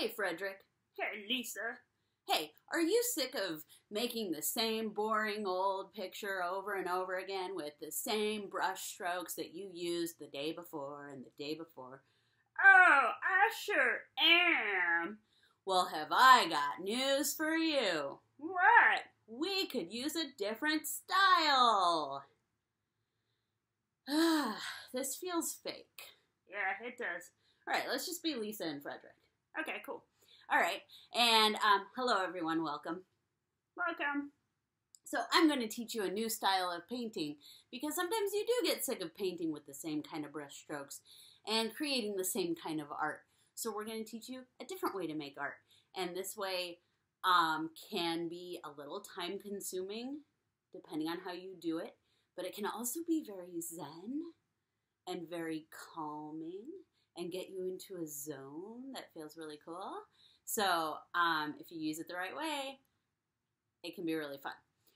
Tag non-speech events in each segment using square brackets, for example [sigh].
Hey, Frederick. Hey, Lisa. Hey, are you sick of making the same boring old picture over and over again with the same brush strokes that you used the day before and the day before? Oh, I sure am. Well, have I got news for you? What? We could use a different style. [sighs] this feels fake. Yeah, it does. All right, let's just be Lisa and Frederick. Okay, cool. All right, and um, hello everyone, welcome. Welcome. So I'm going to teach you a new style of painting because sometimes you do get sick of painting with the same kind of brush strokes and creating the same kind of art. So we're going to teach you a different way to make art, and this way um, can be a little time consuming depending on how you do it, but it can also be very zen and very calming and get you into a zone that feels really cool. So um, if you use it the right way, it can be really fun.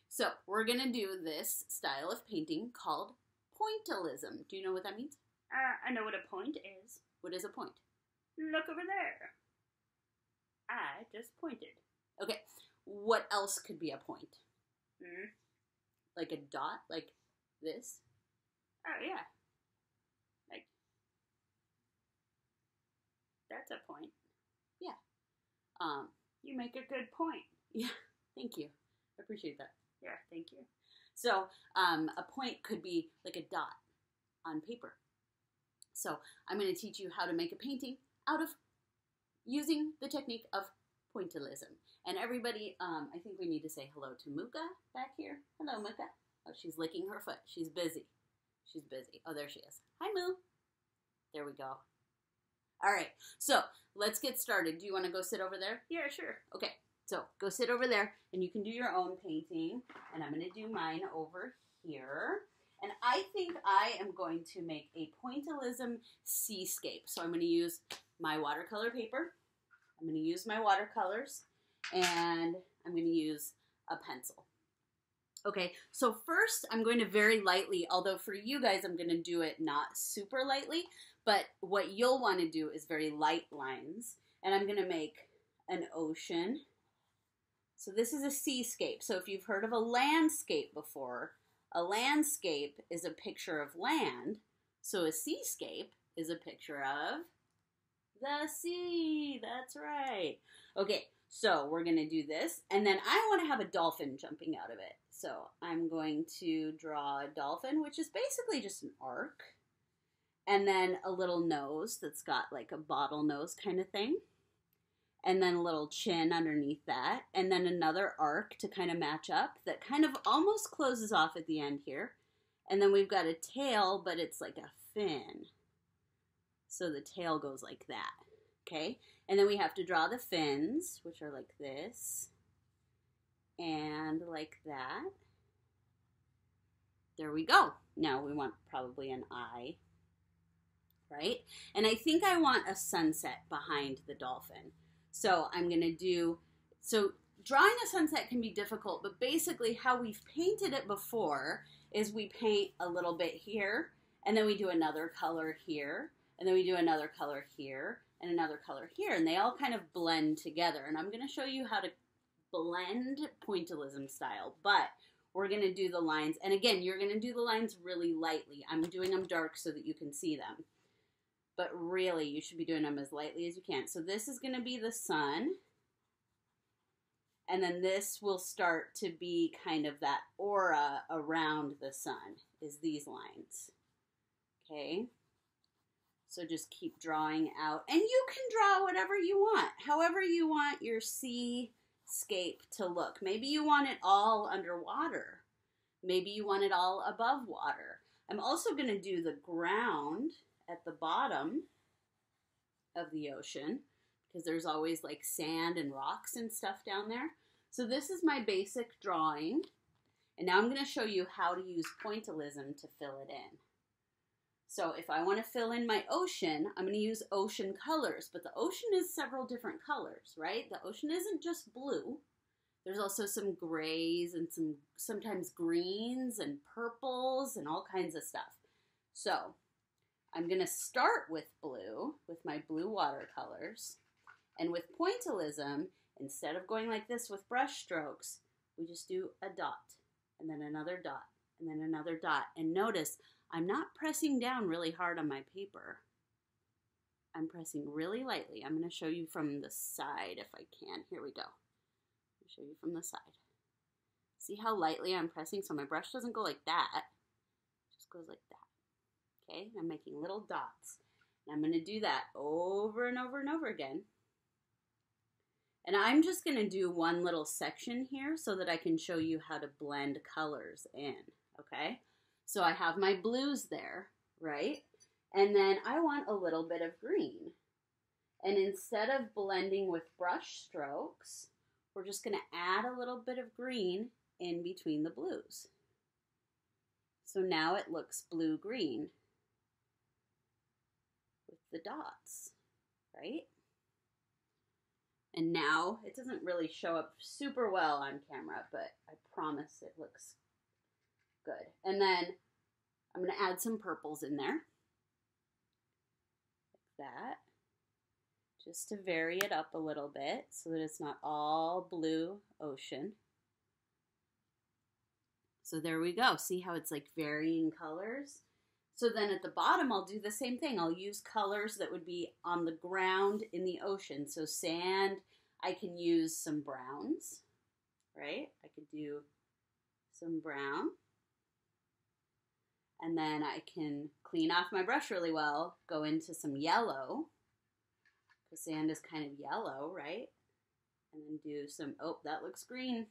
So we're gonna do this style of painting called pointillism. Do you know what that means? Uh, I know what a point is. What is a point? Look over there. I just pointed. Okay. What else could be a point? Hmm. Like a dot, like this? Oh, yeah. Like, that's a point. Yeah. Um, You make a good point. yeah. Thank you. I appreciate that. Yeah, thank you. So um, a point could be like a dot on paper. So I'm going to teach you how to make a painting out of using the technique of pointillism. And everybody, um, I think we need to say hello to Muka back here. Hello, Muka. Oh, she's licking her foot. She's busy. She's busy. Oh, there she is. Hi, Moo. There we go. All right. So let's get started. Do you want to go sit over there? Yeah, sure. Okay, so go sit over there and you can do your own painting. And I'm going to do mine over here. And I think I am going to make a pointillism seascape. So I'm going to use my watercolor paper. I'm going to use my watercolors. And I'm going to use a pencil. Okay, so first I'm going to very lightly, although for you guys I'm going to do it not super lightly, but what you'll want to do is very light lines. And I'm going to make an ocean. So this is a seascape. So if you've heard of a landscape before, a landscape is a picture of land. So a seascape is a picture of the sea. That's right. Okay, so we're going to do this. And then I want to have a dolphin jumping out of it. So I'm going to draw a dolphin, which is basically just an arc. And then a little nose that's got like a bottle nose kind of thing and then a little chin underneath that, and then another arc to kind of match up that kind of almost closes off at the end here. And then we've got a tail, but it's like a fin. So the tail goes like that. Okay? And then we have to draw the fins, which are like this and like that. There we go. Now we want probably an eye, right? And I think I want a sunset behind the dolphin. So I'm going to do, so drawing a sunset can be difficult, but basically how we've painted it before is we paint a little bit here, and then we do another color here, and then we do another color here, and another color here, and they all kind of blend together. And I'm going to show you how to blend pointillism style, but we're going to do the lines, and again, you're going to do the lines really lightly. I'm doing them dark so that you can see them but really you should be doing them as lightly as you can. So this is going to be the sun. And then this will start to be kind of that aura around the sun is these lines. Okay. So just keep drawing out. And you can draw whatever you want, however you want your seascape to look. Maybe you want it all underwater. Maybe you want it all above water. I'm also going to do the ground at the bottom of the ocean because there's always like sand and rocks and stuff down there. So this is my basic drawing. And now I'm going to show you how to use pointillism to fill it in. So if I want to fill in my ocean, I'm going to use ocean colors. But the ocean is several different colors, right? The ocean isn't just blue. There's also some grays and some sometimes greens and purples and all kinds of stuff. So I'm going to start with blue, with my blue watercolors. And with pointillism, instead of going like this with brush strokes, we just do a dot and then another dot and then another dot. And notice I'm not pressing down really hard on my paper. I'm pressing really lightly. I'm going to show you from the side if I can. Here we go. I'll show you from the side. See how lightly I'm pressing so my brush doesn't go like that. It just goes like that. Okay, I'm making little dots. And I'm going to do that over and over and over again. And I'm just going to do one little section here so that I can show you how to blend colors in, okay? So I have my blues there, right? And then I want a little bit of green. And instead of blending with brush strokes, we're just going to add a little bit of green in between the blues. So now it looks blue-green with the dots, right? And now it doesn't really show up super well on camera, but I promise it looks good. And then I'm going to add some purples in there. Like that. Just to vary it up a little bit so that it's not all blue ocean. So there we go. See how it's like varying colors? So then at the bottom, I'll do the same thing. I'll use colors that would be on the ground in the ocean. So sand, I can use some browns, right? I could do some brown. And then I can clean off my brush really well, go into some yellow, because sand is kind of yellow, right? And then do some, oh, that looks green.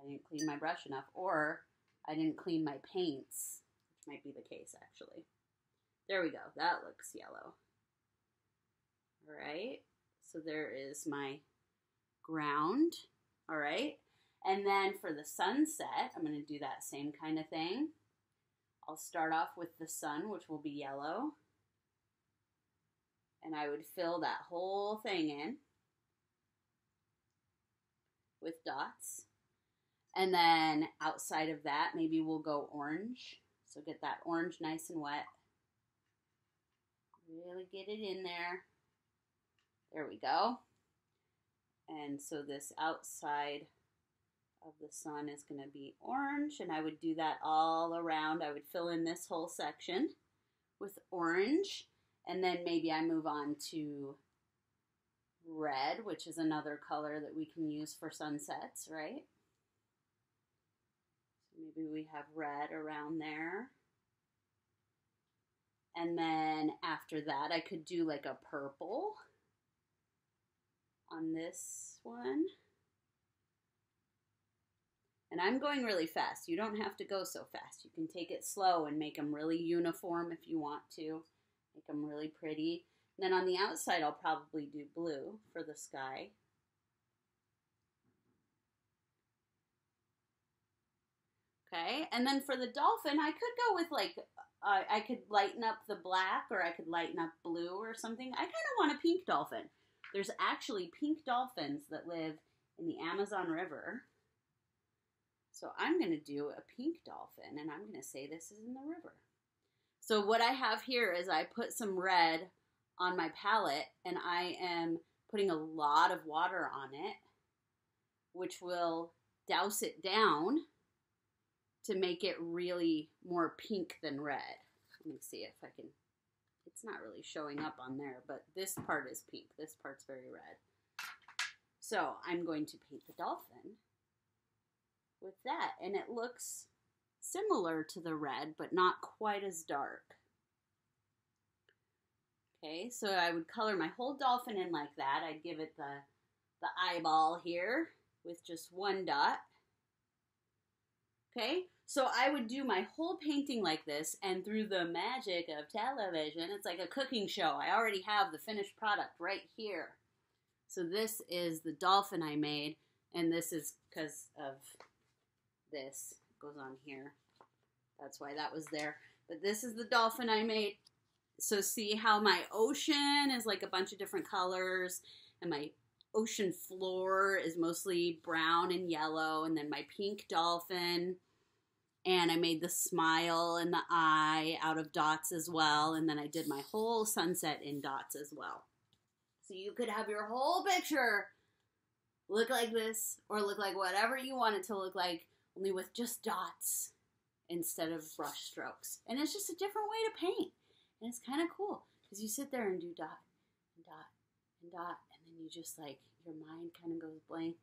I didn't clean my brush enough. Or I didn't clean my paints might be the case actually. There we go. That looks yellow. All right. So there is my ground. All right. And then for the sunset, I'm going to do that same kind of thing. I'll start off with the sun, which will be yellow. And I would fill that whole thing in with dots. And then outside of that, maybe we'll go orange. So get that orange nice and wet. Really get it in there. There we go. And so this outside of the sun is going to be orange, and I would do that all around. I would fill in this whole section with orange, and then maybe I move on to red, which is another color that we can use for sunsets, right? Maybe we have red around there. And then after that, I could do like a purple on this one. And I'm going really fast. You don't have to go so fast. You can take it slow and make them really uniform if you want to. Make them really pretty. And then on the outside, I'll probably do blue for the sky. Okay, and then for the dolphin, I could go with like, uh, I could lighten up the black or I could lighten up blue or something. I kind of want a pink dolphin. There's actually pink dolphins that live in the Amazon River. So I'm going to do a pink dolphin and I'm going to say this is in the river. So what I have here is I put some red on my palette and I am putting a lot of water on it, which will douse it down to make it really more pink than red. Let me see if I can. It's not really showing up on there, but this part is pink. This part's very red. So I'm going to paint the dolphin with that. And it looks similar to the red, but not quite as dark. Okay, so I would color my whole dolphin in like that. I'd give it the, the eyeball here with just one dot. Okay, so I would do my whole painting like this, and through the magic of television, it's like a cooking show. I already have the finished product right here. So this is the dolphin I made, and this is because of this. It goes on here. That's why that was there. But this is the dolphin I made. So see how my ocean is like a bunch of different colors, and my ocean floor is mostly brown and yellow, and then my pink dolphin and I made the smile and the eye out of dots as well. And then I did my whole sunset in dots as well. So you could have your whole picture look like this or look like whatever you want it to look like, only with just dots instead of brush strokes. And it's just a different way to paint. And it's kind of cool because you sit there and do dot and dot and dot, and then you just like, your mind kind of goes blank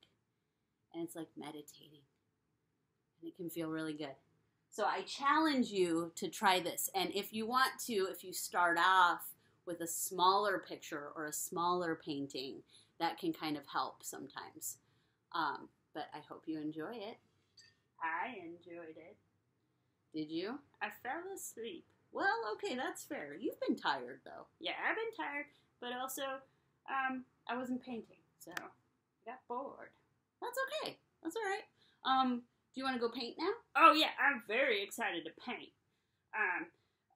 and it's like meditating. And it can feel really good. So I challenge you to try this. And if you want to, if you start off with a smaller picture or a smaller painting, that can kind of help sometimes. Um, but I hope you enjoy it. I enjoyed it. Did you? I fell asleep. Well, okay, that's fair. You've been tired though. Yeah, I've been tired, but also, um, I wasn't painting, so I got bored. That's okay. That's all right. Um, do you want to go paint now? Oh yeah, I'm very excited to paint. Um,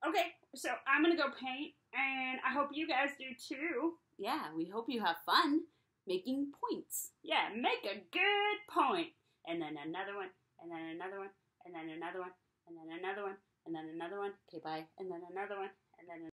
okay, so I'm gonna go paint, and I hope you guys do too. Yeah, we hope you have fun making points. Yeah, make a good point, and then another one, and then another one, and then another one, and then another one, and then another one. Okay, bye. and then another one, and then